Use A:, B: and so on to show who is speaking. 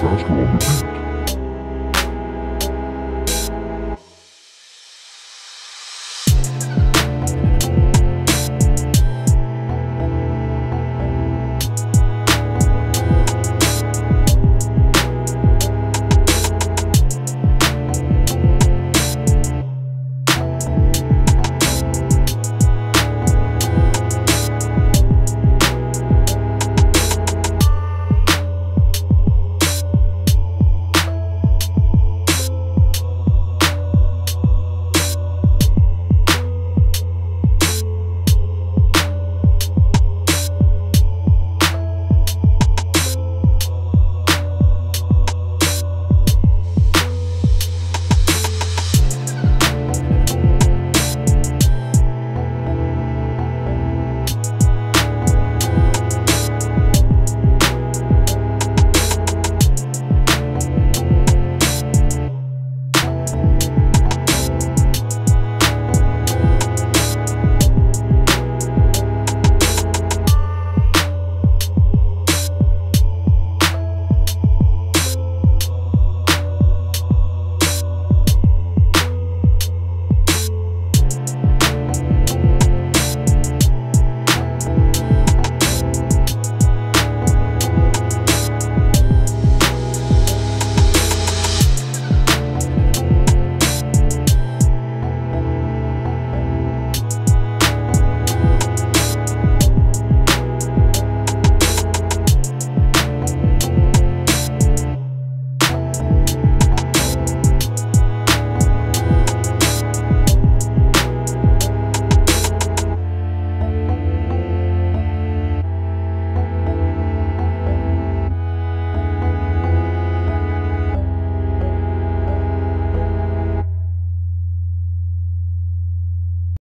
A: faster on the beat.